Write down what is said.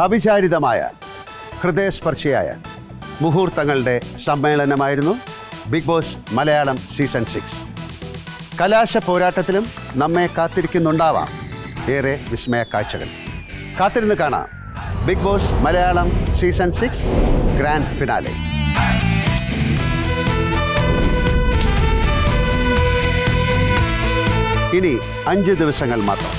അവിചാരിതമായ ഹൃദയസ്പർശിയായ മുഹൂർത്തങ്ങളുടെ സമ്മേളനമായിരുന്നു big boss Malayalam season six. കലാശ പോരാട്ടത്തിലും നമ്മെ കാത്തിരിക്കുന്നുണ്ടാവാം ഏറെ വിസ്മയ കാഴ്ചകൾ. കാത്തിരുന്ന് കാണാം big boss Malayalam season six grand finale. ഇനി അഞ്ച് ദിവസങ്ങൾ മാത്രം.